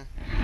Mm-hmm.